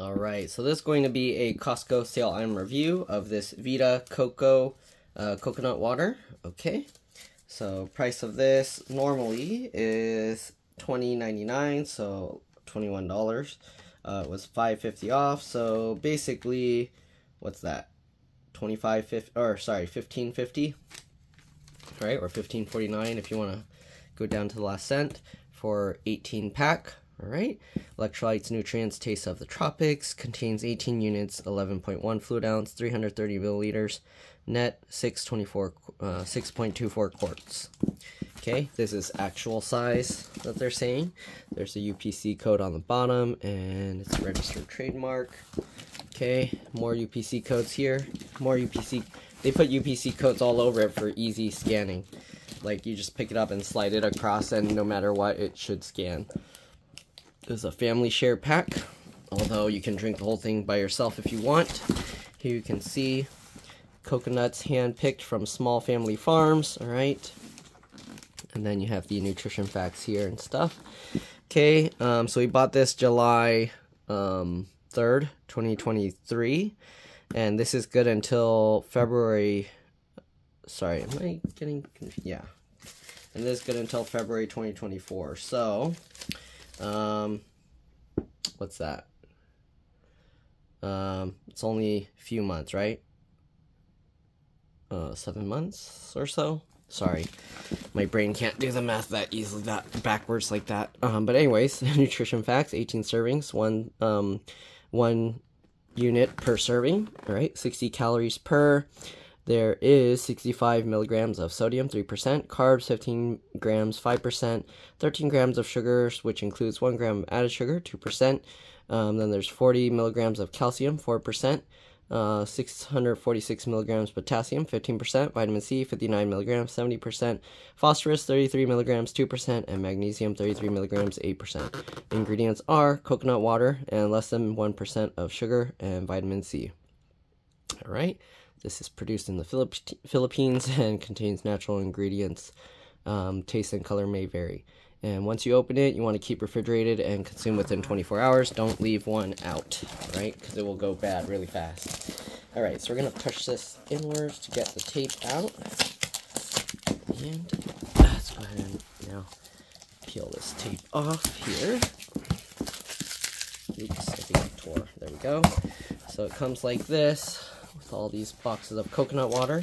All right, so this is going to be a Costco sale item review of this Vita Coco uh, coconut water. Okay, so price of this normally is twenty ninety nine, so twenty one dollars. Uh, it was five fifty off, so basically, what's that? Twenty five fifty, or sorry, fifteen fifty, right? Or fifteen forty nine if you want to go down to the last cent for eighteen pack. All right. Electrolytes, nutrients, taste of the tropics. Contains 18 units, 11.1 fluid ounce, 330 milliliters. Net 624, uh, 6.24 quarts. Okay, this is actual size that they're saying. There's a UPC code on the bottom, and it's registered trademark. Okay, more UPC codes here. More UPC. They put UPC codes all over it for easy scanning. Like you just pick it up and slide it across, and no matter what, it should scan is a family share pack, although you can drink the whole thing by yourself if you want. Here you can see coconuts hand-picked from small family farms, all right? And then you have the nutrition facts here and stuff. Okay, um, so we bought this July um, 3rd, 2023. And this is good until February... Sorry, am I getting... Yeah. And this is good until February 2024. So, um, what's that? Um, it's only a few months, right? Uh, seven months or so. Sorry, my brain can't do the math that easily, that backwards like that. Um, but anyways, nutrition facts: 18 servings, one um, one unit per serving. All right, 60 calories per. There is 65 milligrams of sodium, 3%, carbs, 15 grams, 5%, 13 grams of sugars, which includes 1 gram of added sugar, 2%. Um, then there's 40 milligrams of calcium, 4%. Uh, 646 milligrams potassium, 15%, vitamin C, 59 milligrams, 70%, phosphorus, 33 milligrams, 2%, and magnesium, 33 milligrams, 8%. Ingredients are coconut water and less than 1% of sugar and vitamin C. All right. This is produced in the Philipp Philippines and contains natural ingredients. Um, taste and color may vary. And once you open it, you want to keep refrigerated and consume within 24 hours. Don't leave one out, right? Because it will go bad really fast. All right, so we're going to push this inwards to get the tape out. And let's go ahead and now peel this tape off here. Oops, I think I tore. There we go. So it comes like this all these boxes of coconut water.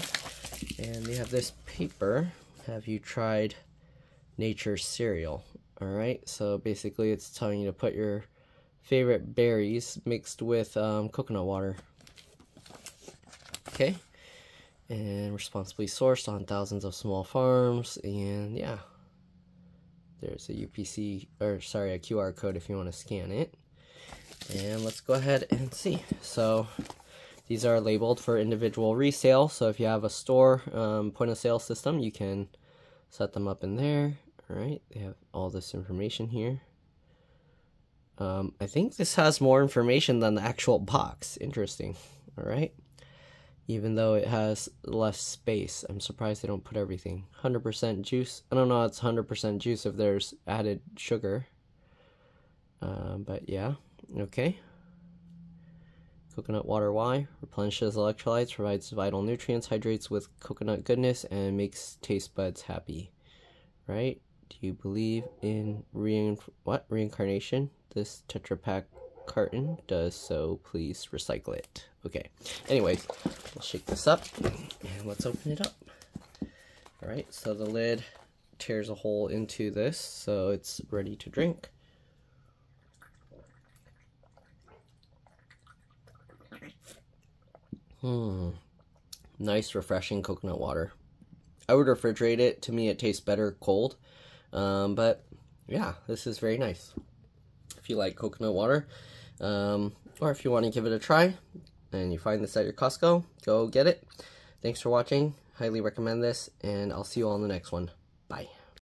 And they have this paper. Have you tried nature cereal? Alright, so basically it's telling you to put your favorite berries mixed with um, coconut water. Okay, and responsibly sourced on thousands of small farms, and yeah, there's a UPC, or sorry, a QR code if you want to scan it. And let's go ahead and see. So, these are labeled for individual resale, so if you have a store um, point of sale system, you can set them up in there. All right, they have all this information here. Um, I think this has more information than the actual box. Interesting. All right. Even though it has less space, I'm surprised they don't put everything. 100% juice. I don't know it's 100% juice if there's added sugar. Uh, but yeah, okay. Coconut water why? Replenishes electrolytes, provides vital nutrients, hydrates with coconut goodness, and makes taste buds happy. Right? Do you believe in rein what reincarnation? This Tetra Pak carton does so. Please recycle it. Okay. Anyways, we'll shake this up and let's open it up. All right. So the lid tears a hole into this, so it's ready to drink. Hmm. Nice, refreshing coconut water. I would refrigerate it. To me, it tastes better cold. Um, but yeah, this is very nice. If you like coconut water, um, or if you want to give it a try, and you find this at your Costco, go get it. Thanks for watching. Highly recommend this, and I'll see you all in the next one. Bye.